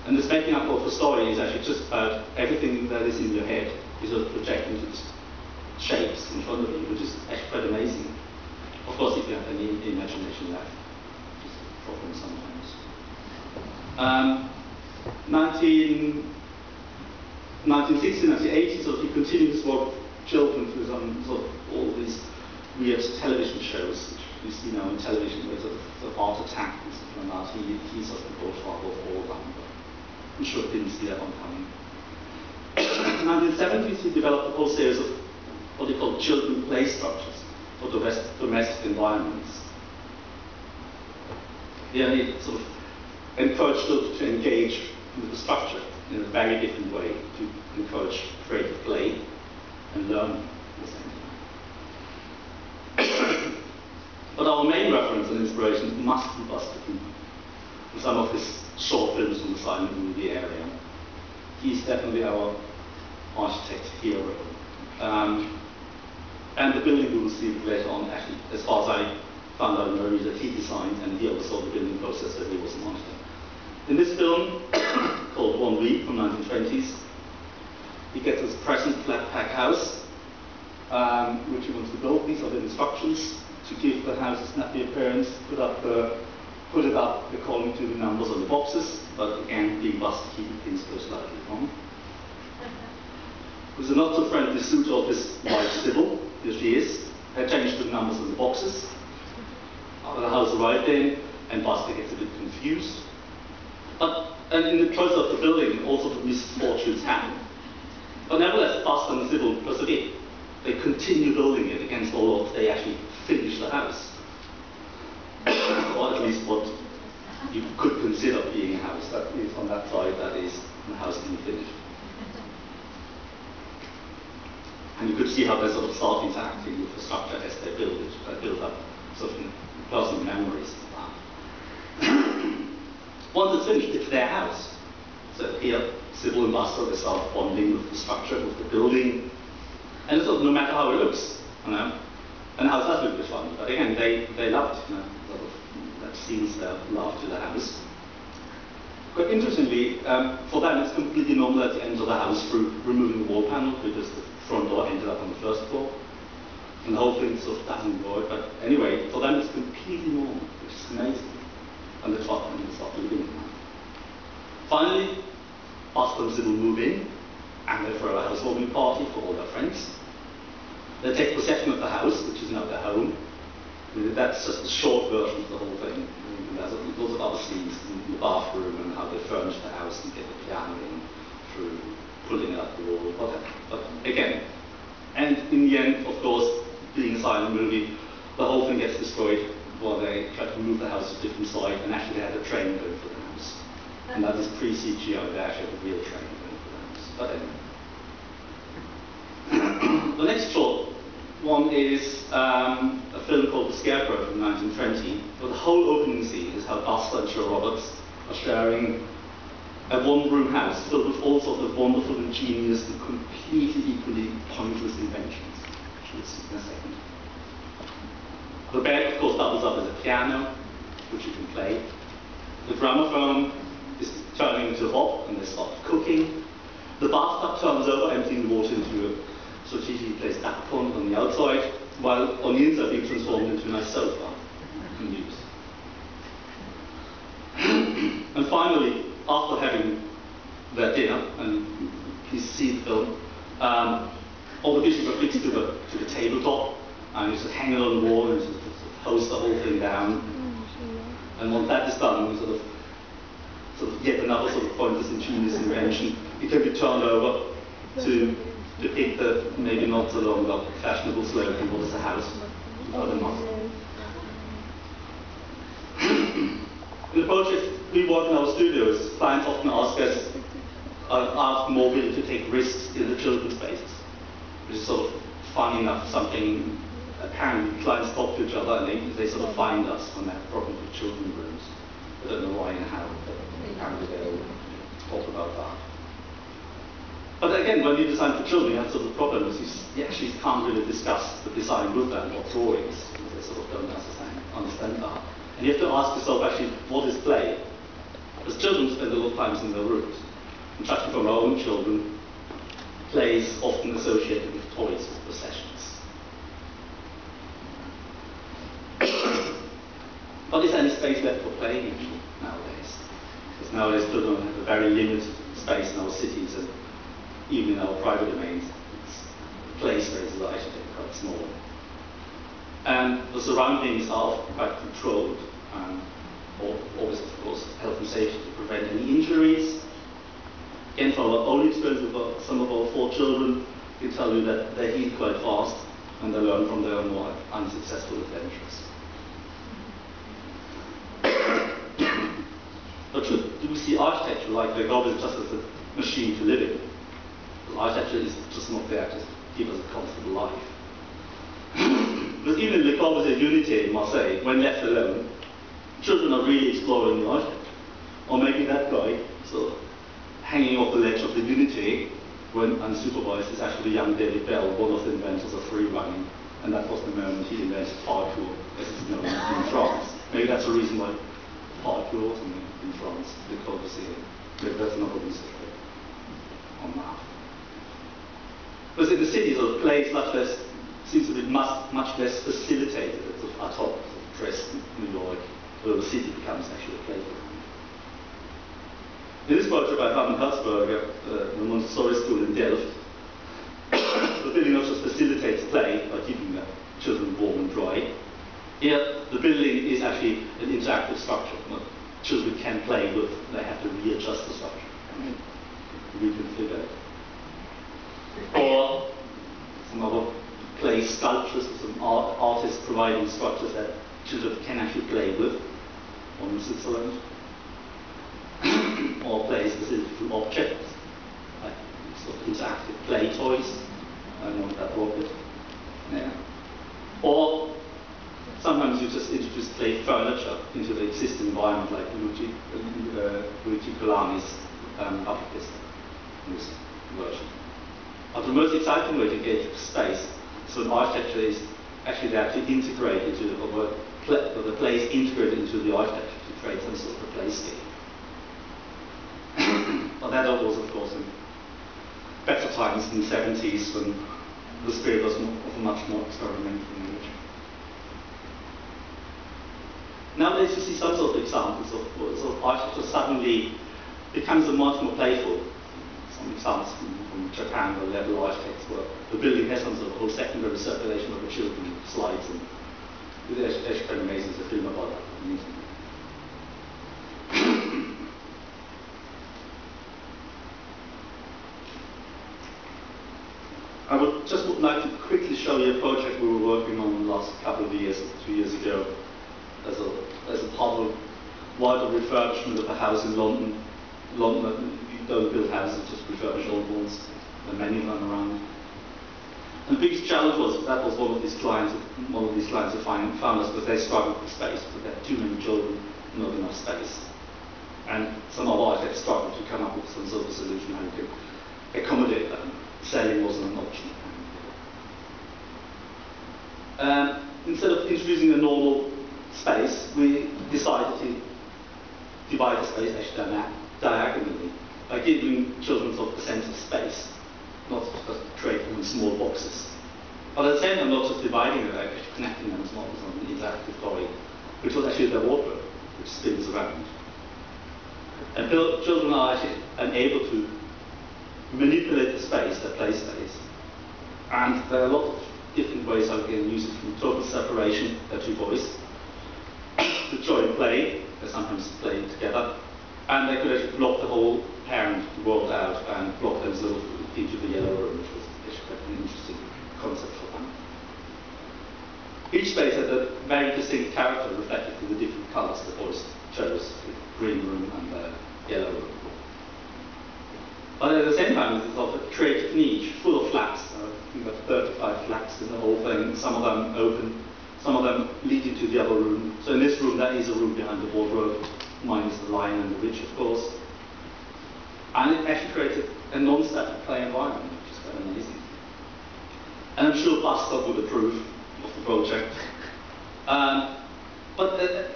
And this making up of a story is actually just about everything that is in your head is sort of projected into shapes in front of you, which is actually quite amazing. Of course, if you have any imagination left, it's a problem sometimes. Um, 19, 1960, 1980, sort of he with children through some sort of all these weird television shows, you see now on television, where sort of the heart attack and stuff like that. He, he sort of brought father of all that, sure didn't see that one coming. In the 1970s, he developed a whole series of what he called children play structures for domestic, environments. Yeah, he sort of encouraged children to engage with the structure in a very different way to encourage creative play and learn at the same time. <coughs> but our main reference and inspiration must be Buster some of his short films from the silent movie area. He's definitely our architect hero. Um, and the building we will see later on, actually, as far as I found out in that he designed and he oversaw the building process that he was an architect. In this film, <coughs> called One Week from 1920s, he gets his present flat pack house, um, which he wants to build. These are the instructions to give the house a snappy appearance, put up the put it up according to the numbers on the boxes, but again, being Buster Keaton, things go slightly wrong. With a not so friendly suit of his wife Sybil, here she is, I changed the numbers on the boxes. The house arrived in, and Buster gets a bit confused. But and in the choice of the building, also sorts of misfortunes happen. But nevertheless, Buster and Sybil persevere. They continue building it against all odds. They actually finish the house. Or at least what you could consider being a house. That is on that side, that is the house being finished. And you could see how they're sort of start interacting with the structure as they build it, they build up sort of personal memories of that. <coughs> Once it's finished, it's their house. So here, Sybil and Buster, they start bonding with the structure, with the building, and it's sort of no matter how it looks, you know. And house does look bit fun, but again, they, they love it, you know, of, that love to the house. But interestingly, um, for them it's completely normal at the end of the house through removing the wall panel because the front door ended up on the first floor. And the whole thing sort of doesn't work. But anyway, for them it's completely normal, which is amazing. And they start, and start living in that. Finally, and Sybil move in, and they throw a housewarming party for all their friends. They take possession of the house, which is now their home. That's just a short version of the whole thing. And there's lots of other scenes in the bathroom and how they furnish the house and get the piano in through pulling out the wall, whatever. But again, and in the end, of course, being a silent movie, the whole thing gets destroyed while they try to move the house to a different side and actually they had a train going for the house. And that is pre-CGI, they actually had a real train going for the house. But anyway. <coughs> the next short one is um, a film called The Scarecrow from 1920, where the whole opening scene is how Buster and Joe Roberts are sharing a one-room house filled with all sorts of wonderful, ingenious, and completely equally pointless inventions, which we'll see in a second. The bed, of course, doubles up as a piano, which you can play. The gramophone is turning into a hob, and they start cooking. The bathtub turns over, emptying the water into a strategically placed apron on the outside, while on the inside being transformed into a nice sofa you can use. and finally, after having their dinner, and please see the film, um, all the dishes are fixed to the, to the tabletop, and you just hang it on the wall and just, just hose the whole thing down. And once that is done, sort of, sort of yet another sort of pointless ingenious invention, it can be turned over to depict the maybe not so long ago fashionable slogan, what is a house without a? In the project we work in our studios, clients often ask us, uh, more willing to take risks in the children's spaces, which is sort of funny enough, something apparently clients talk to each other and they, they sort of find us when they have problems with children's rooms. I don't know why and how, but apparently they all talk about that. But again, when you design for children, you have sort of problems. You, actually can't really discuss the design with them or drawings. They sort of don't understand, understand that. And you have to ask yourself actually, what is play? Because children spend a lot of time in their rooms. And judging from our own children, play is often associated with toys, or possessions. <coughs> But is any space left for actually, nowadays. Because nowadays children have a very limited space in our cities and even in our private domains. It's play spaces are actually quite small. And the surroundings are quite controlled. Um, always, of course, health and safety to prevent any injuries. Again, from our own experience with some of our four children, can tell you that they heal quite fast and they learn from their more unsuccessful adventures. <coughs> But do we see architecture like the God is just as a machine to live in? Architecture is just not there to give us a comfortable life. <clears throat> but even Le Corbusier Unity in Marseille, when left alone, children are really exploring architecture. Or maybe that guy, so hanging off the ledge of the Unity when unsupervised is actually young David Belle, one of the inventors of free running. And that was the moment he invented parkour, as it's known in France. Maybe that's the reason why parkour in, in France, Le Corbusier. Maybe that's another reason on that. Because in the cities, the play is much less, seems to be much, much less facilitated at top, Dresden, New York, where the city becomes actually a playground. In this project by Herman Hertzberger, uh, the Montessori school in Delft, <coughs> the building not just facilitates play by keeping the children warm and dry. Here, the building is actually an interactive structure. Children can play with, they have to readjust the structure, We can reconfigure it. Or some other play sculptures, some art, artists providing structures that children can actually play with, in Switzerland. <coughs> or play specific to objects, like sort of interactive play toys, I don't know what that rocket. Yeah. Or sometimes you just introduce play furniture into the existing environment, like Luigi, uh, Luigi Colani's um, Uppercase, this version. The most exciting way to get space, so an architecture is actually there to integrate into, or the, the place integrated into the architecture to create some sort of a playscape. but <coughs> that was, of course, in better times in the 70s when the spirit was of a much more experimental nature. Nowadays, you see some sort of examples of, sort of architecture suddenly becomes a much more playful. Examples from, from Japan where level architects were the building has of whole secondary circulation of the children slides and it's actually quite amazing to film about that. I would just would like to quickly show you a project we were working on the last couple of years, two years ago, as a, as a part of wider refurbishment of a house in London. You don't build houses, just old ones. There are many of them around. And the biggest challenge was that was one of these clients, one of these clients of found because they struggled with space, because they had too many children, not enough space. And some of our architects struggled to come up with some sort of solution how you could accommodate them. Selling wasn't an option. Um, instead of introducing a normal space, we decided to divide the space actually dia- diagonally by giving children sort of a sense of space, not just create them in small boxes. But at the same time, not just dividing them, actually connecting them as well as an interactive toy, which was actually their wardrobe, which spins around. And children are actually unable to manipulate the space, their play space. And there are a lot of different ways you can use it from total separation, they're two boys, to joint play, they sometimes play together, and they could actually block the whole parent world out and block themselves into the yellow room, which was actually quite an interesting concept for them. Each space had a very distinct character reflected in the different colours the boys chose, the green room and the yellow room. But at the same time, it's sort of a creative niche full of flaps. Uh, we've got 35 flaps in the whole thing, some of them open, some of them lead into the other room. So in this room, there is a room behind the wardrobe, minus the lion and the witch, of course. And it actually created a non-static play environment, which is quite amazing. And I'm sure Buster would approve of the project. Um, but the,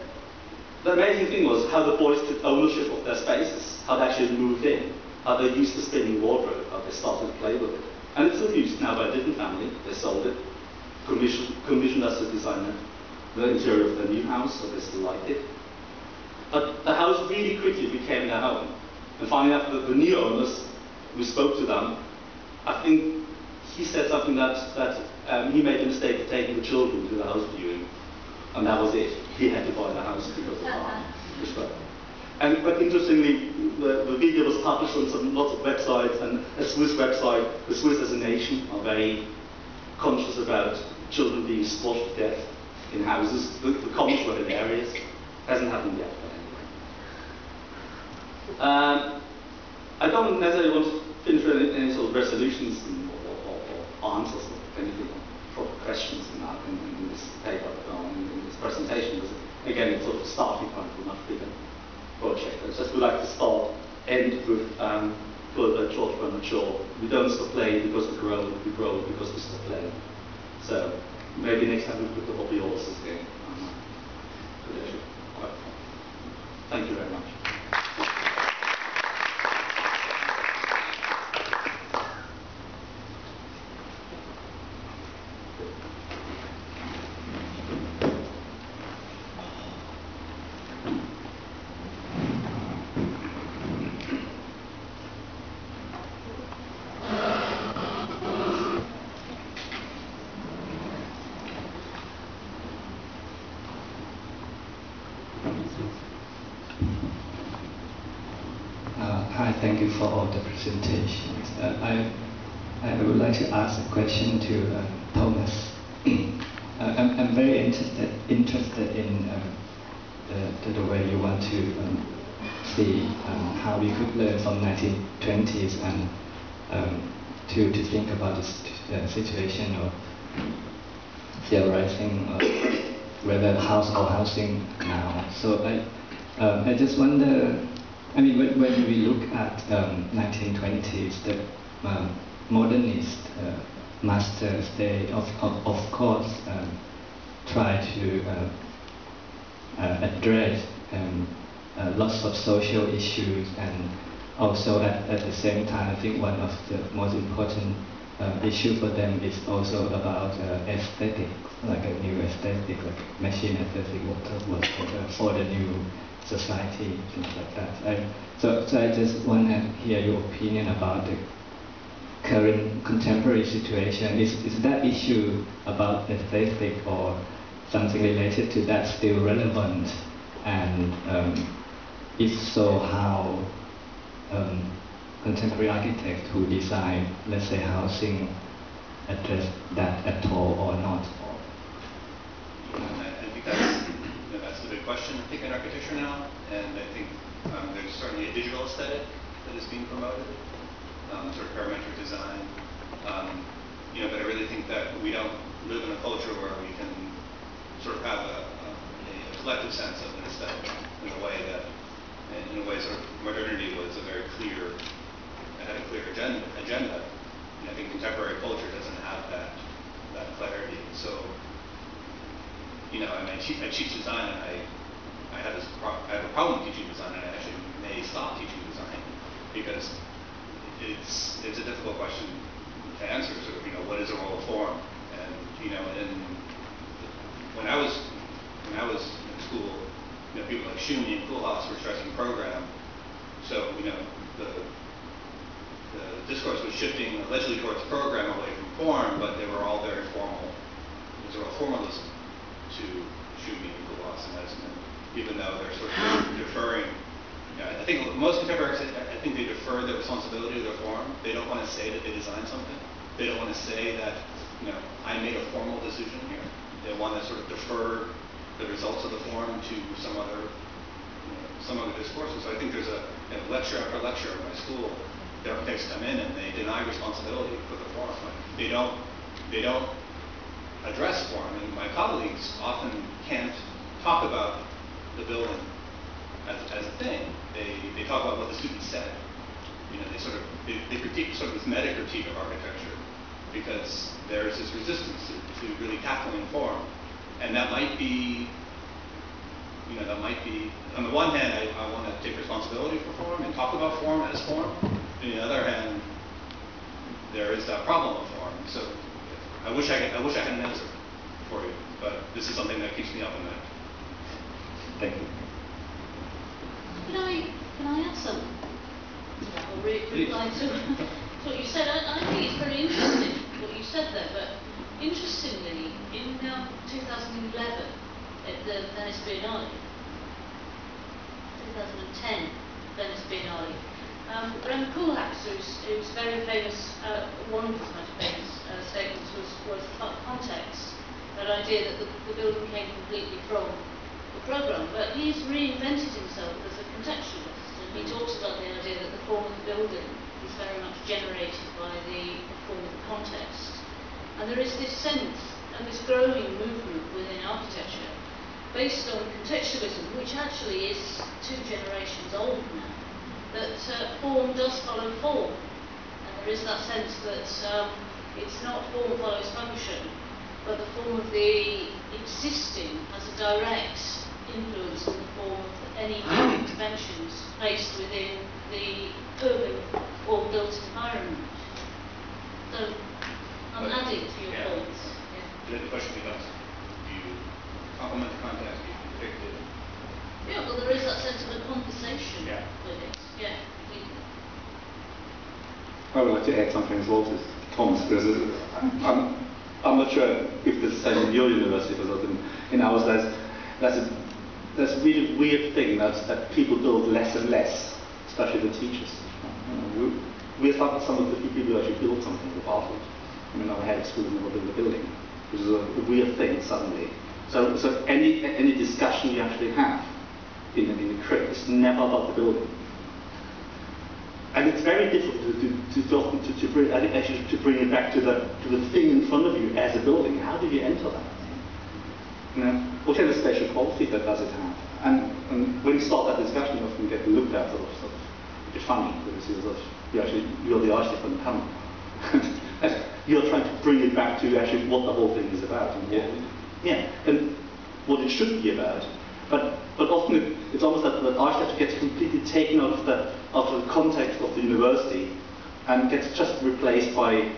the amazing thing was how the boys took ownership of their spaces, how they actually moved in, how they used the spinning wardrobe, how they started to play with it. And it's still used now by a different family. They sold it, commissioned, commissioned us to design the interior of their new house, so they still like it. But the house really quickly became their home. And out that the new owners, we spoke to them, I think he said something that, that um, he made the mistake of taking the children to the house viewing. And that was it. He had to buy the house because of that. And but interestingly, the, the video was published on some lots of websites, and a Swiss website, the Swiss as a nation, are very conscious about children being squashed to death in houses. The, the were hilarious. Hasn't happened yet. Um, I don't necessarily want to finish with any, sort of resolutions or, or, or, answers or anything for questions in, that, in, in this paper or in, in this presentation, because again, it's sort of a starting point for a much bigger project. I just would like to start, end with um, George Bernard Shaw. We don't stop playing because we grow, we grow because we stop playing. So maybe next time we put the hobby horses in. Um. Thank you very much. Uh, Hi, thank you for all the presentations. Uh, I I would like to ask a question to uh, Thomas. <clears throat> Uh, I'm I'm very interested interested in the the way you want to um, see um, how we could learn from 1920s and um, to to think about this uh, situation of theorizing of whether house or housing now. So I um, I just wonder I mean, when, when we look at um, 1920s, the um, modernist uh, masters, they of, of, of course um, try to uh, uh, address um, uh, lots of social issues and also at, at the same time, I think one of the most important uh, issue for them is also about uh, aesthetics, like a new aesthetic, like machine aesthetic, what was uh, for the new society, things like that. I, so, so I just want to hear your opinion about the current contemporary situation. Is, is that issue about aesthetic or something related to that still relevant? And um, if so, how um, contemporary architects who design, let's say, housing address that at all or not? And I I think that's, you know, that's the big question, I think, in architecture now. And I think um, there's certainly a digital aesthetic that is being promoted, um, sort of parametric design. Um, you know, but I really think that we don't live in a culture where we can sort of have a, a, a collective sense of an aesthetic in a way that, in a way, sort of modernity was a very clear, had a clear agenda. agenda. And I think contemporary culture doesn't have that that clarity. So you know, I mean, I teach, I teach design, and I, I have this, pro- I have a problem teaching design, and I actually may stop teaching design because it's it's a difficult question to answer. Sort of, you know, what is the role of form? And you know, in when I was when I was in school, you know, people like Tschumi and Koolhaas were stressing program. So you know, the the discourse was shifting allegedly towards program away from form, but they were all very formal. It was a real formalism to Tschumi and Koolhaas and Eisenman, even though they're sort of deferring. You know, I think most contemporaries, I think they defer the responsibility to their form. They don't want to say that they designed something. They don't want to say that, you know, I made a formal decision here. They want to sort of defer the results of the form to some other, you know, some other discourse. And so I think there's a, you know, lecture after lecture in my school, the architects come in and they deny responsibility for the form. They don't, they don't address form. And my colleagues often can't talk about the building as, as a thing. They, they talk about what the students said. You know, they sort of they, they critique sort of this meta critique of architecture because there's this resistance to, to really tackling form. And that might be, you know, that might be, on the one hand, I, I want to take responsibility for form and talk about form as form. On the other hand, there is that problem of form. So I wish I, could, I wish I had an answer for you, but this is something that keeps me up at night. Thank you. Can I, can I add some? Or re- reply to to <laughs> what you said? I, I think it's very interesting what you said there, but interestingly, in um, 2011, at the Venice Biennale, 2010 Venice Biennale, um, Rem Koolhaas, who's, who's very famous, uh, one of his most famous uh, statements was, was co- context, that idea that the, the building came completely from the programme, but he's reinvented himself as a contextualist, and he talks about the idea that the form of the building is very much generated by the form of the context. And there is this sense and this growing movement within architecture based on contextualism, which actually is two generations old now, that uh, form does follow form. And there is that sense that um, it's not form follows function, but the form of the existing has a direct influence on the form of any new interventions placed within the urban or built environment. So I'm adding to your Yeah. points. Yeah. The the question becomes, do you complement the context, do you depict it? Yeah, well, there is that sense of a conversation Yeah. with it. Yeah. I would like to add something as well to Thomas, because I'm, I'm not sure if this is the same in your university, but in, in ours there's, there's, a, there's a really weird thing that, that people build less and less, especially the teachers. We, we're some some of the people who actually build something with Bartlett. I mean, our head of school never built a building, which is a, a weird thing suddenly. So, so any, any discussion you actually have in, in the crit is never about the building. And it's very difficult to, to, to, to, to bring, actually to bring it back to the, to the thing in front of you as a building. How do you enter that? You know, what kind of special quality that does it have? And, and when you start that discussion, you often get looked at sort of, sort of a bit funny because you're, sort of, you actually, you're the architect on the panel. you're trying to bring it back to actually what the whole thing is about. And what, yeah, and what it should be about. But, but often it, it's almost that, the architecture gets completely taken out of the, out of the context of the university and gets just replaced by,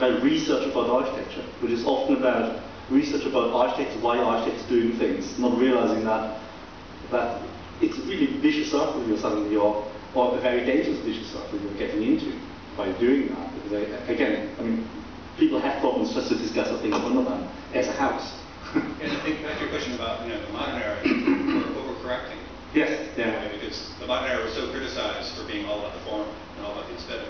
by research about architecture, which is often about research about architects, why architects doing things, not realizing that, that it's a really vicious circle you're suddenly, or, or a very dangerous vicious circle you're getting into by doing that. Because I, again, I mean, people have problems just to discuss a thing in front of oh, them as a house. <laughs> And I think back to your question about, you know, the modern era, overcorrecting. yes, Yeah, yeah. because the modern era was so criticized for being all about the form and all about the aesthetic,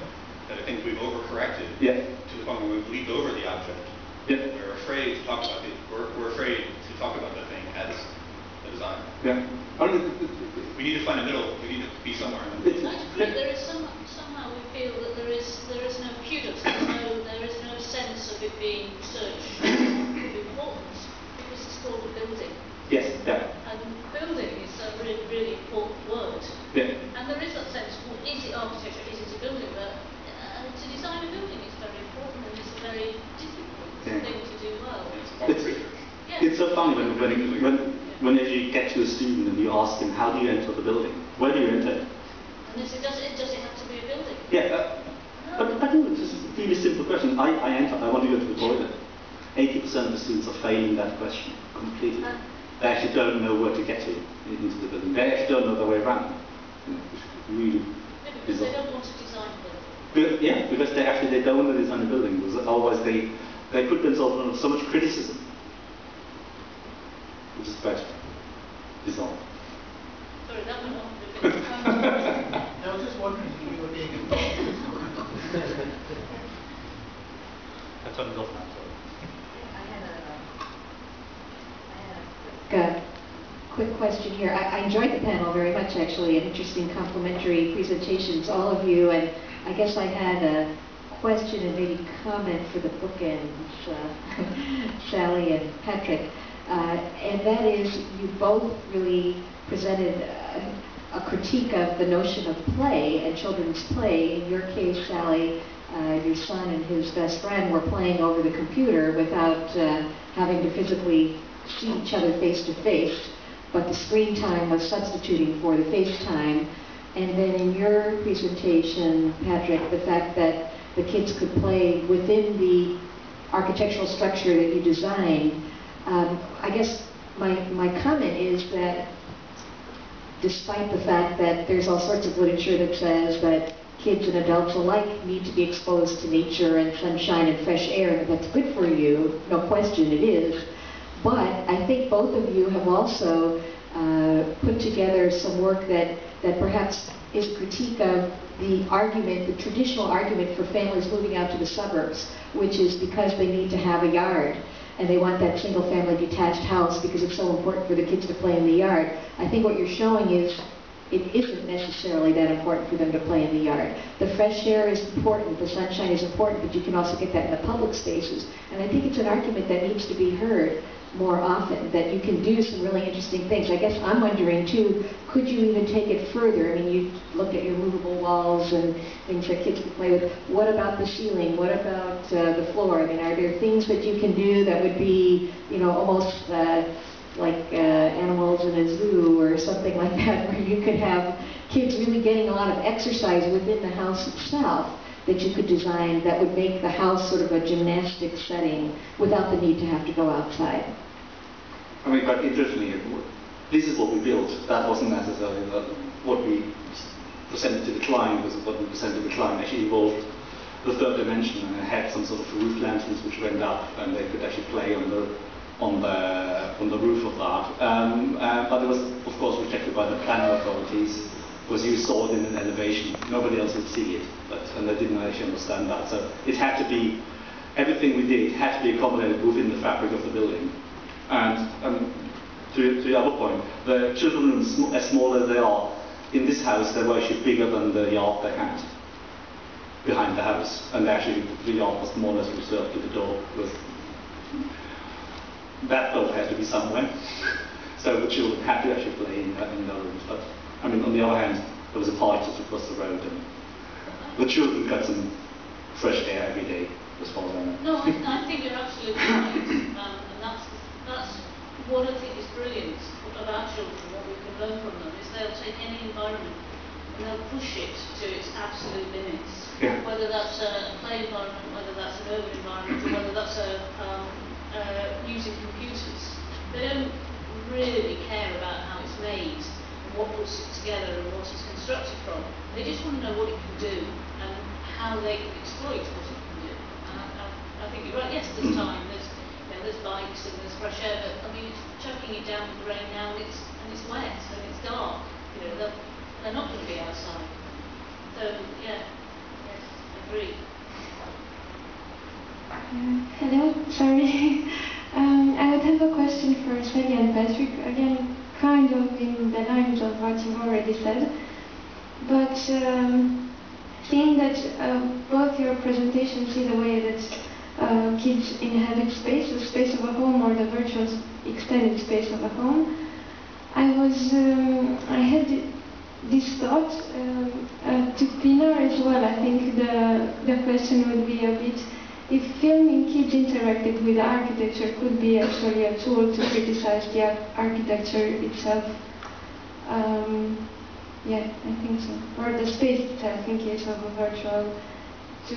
that I think we've overcorrected Yeah. to the point where we've leaped over the object. Yeah. We're afraid to talk about the, we're, we're afraid to talk about the thing as the design. Yeah. I mean, We need to find a middle, we need to be somewhere in the it's, middle. I agree. There is some, somehow we feel that there is there is no kudos. There's no there is no sense of it being research of importance because it's called a building, yes, yeah. and building is a really really important word. Yeah. And there is that sense. Well, is it architecture? Is it a building? But uh, to design a building is very important and it's a very difficult Yeah. thing to do well. It's It's. Yeah. it's so funny when, when, when, when you get to a student and you ask him, how do you enter the building? Where do you enter? And this, it does it does it have to be a building? Yeah, uh, but, but no, it's just a really simple question. I, I enter, I want to go to the toilet. 80% of the students are failing that question completely. Uh. They actually don't know where to get to in- into the building. They actually don't know the way around. You know, which is really No, because they bizarre. don't want to design a building. But, yeah, because they actually they don't want to design a building because otherwise they, they put themselves under so much criticism, which is quite bizarre. Sorry, that went on a bit. <laughs> I was just wondering if you were being involved. <laughs> I turned it off now. Sorry. I had a, I had a quick question here. I, I enjoyed the panel very much, actually, and interesting complimentary presentations, all of you. And I guess I had a question and maybe comment for the bookends, uh, <laughs> Sally and Patrick. Uh, and that is, you both really presented a, a critique of the notion of play and children's play. In your case, Sally, uh, your son and his best friend were playing over the computer without uh, having to physically see each other face to face, but the screen time was substituting for the face time. And then in your presentation, Patrick, the fact that the kids could play within the architectural structure that you designed, um, I guess my, my comment is that despite the fact that there's all sorts of literature that says that kids and adults alike need to be exposed to nature and sunshine and fresh air, and that's good for you, no question it is. But I think both of you have also uh, put together some work that, that perhaps is critique of the argument, the traditional argument for families moving out to the suburbs, which is because they need to have a yard and they want that single family detached house because it's so important for the kids to play in the yard. I think what you're showing is it isn't necessarily that important for them to play in the yard. The fresh air is important, the sunshine is important, but you can also get that in the public spaces. And I think it's an argument that needs to be heard more often, that you can do some really interesting things. I guess I'm wondering too, could you even take it further? I mean, you looked at your movable walls and things that kids can play with. What about the ceiling? What about uh, the floor? I mean, are there things that you can do that would be, you know, almost uh, like uh, animals in a zoo or something <laughs> like that, where you could have kids really getting a lot of exercise within the house itself? That you could design that would make the house sort of a gymnastic setting without the need to have to go outside. I mean, but interestingly, this is what we built. That wasn't necessarily what we presented to the client, was what we presented to the client actually involved the third dimension and it had some sort of roof lanterns which went up and they could actually play on the on the on the roof of that. Um, uh, but it was of course rejected by the planning authorities because you saw it in an elevation. Nobody else would see it, but and they didn't actually understand that. So it had to be everything we did had to be accommodated within the fabric of the building. And um, to, to the other point, the children as small as they are, in this house, they were actually bigger than the yard they had behind the house. And actually, the yard was more or less reserved to the door. With that door had to be somewhere. <laughs> so the children had to actually play in, in their rooms. But, I mean, on the other hand, there was a park just across the road. And the children got some fresh air every day, as far as I know. No, I, I think you're absolutely right. Um, and that's, that's what I think is brilliant about children, what we can learn from them, is they'll take any environment and they'll push it to its absolute limits. Yeah. Whether that's a play environment, whether that's an urban environment, or whether that's a, um, uh, using computers. They don't really care about how it's made what puts it together and what it's constructed from. They just want to know what it can do and how they can exploit what it can do. And I, I, I think you're right. Yes, there's time. There's you know, there's bikes and there's fresh air, but I mean, it's chucking it down with the rain now and it's and it's wet and it's dark. You know, they're, they're not going to be outside. So yeah, yes, I agree. Uh, hello, sorry. <laughs> um, I would have a question for Celia and Patrick. Again, kind of in the lines of what you've already said. But um, seeing that uh, both your presentations see the way that uh, kids inhabit space, the space of a home or the virtual extended space of a home, I was, um, I had this thought um, uh, to Pinar as well. I think the, the question would be a bit if filming kids interacted with architecture could be actually a tool to criticize the architecture itself. Um, yeah, I think so. Or the space itself in case of a virtual. To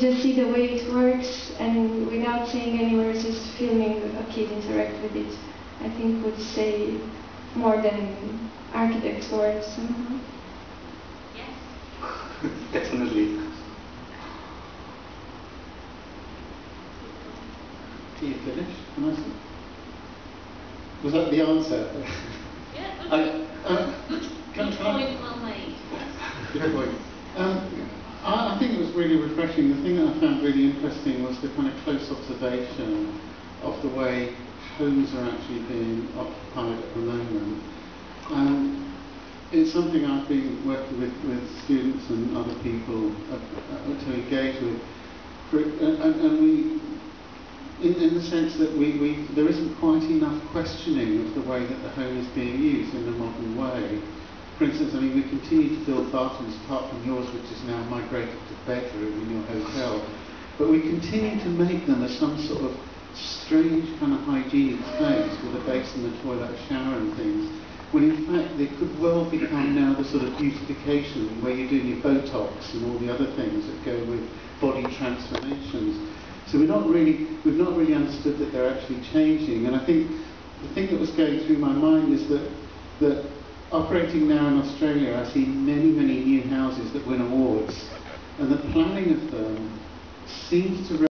just see the way it works and without saying any words, just filming a kid interact with it, I think would say more than architect's words somehow. Yes. <laughs> Definitely. Are you finished? Can I see? Was that the answer? Yeah, good, I, uh, can- good can I- point, well made. Good point. Um, I, I think it was really refreshing. The thing that I found really interesting was the kind of close observation of the way homes are actually being occupied at the moment. And it's something I've been working with, with students and other people uh, uh, to engage with. For, and, and, and we, in, in the sense that we, we, there isn't quite enough questioning of the way that the home is being used in a modern way. For instance, I mean, we continue to build bathrooms apart from yours, which is now migrated to bedroom in your hotel. But we continue to make them as some sort of strange kind of hygienic place with a basin, a toilet, a shower and things. When in fact they could well become now the sort of beautification where you're doing your Botox and all the other things that go with body transformations. So we're not really, we've not really understood that they're actually changing. And I think the thing that was going through my mind is that, that operating now in Australia, I see many, many new houses that win awards. And the planning of them seems to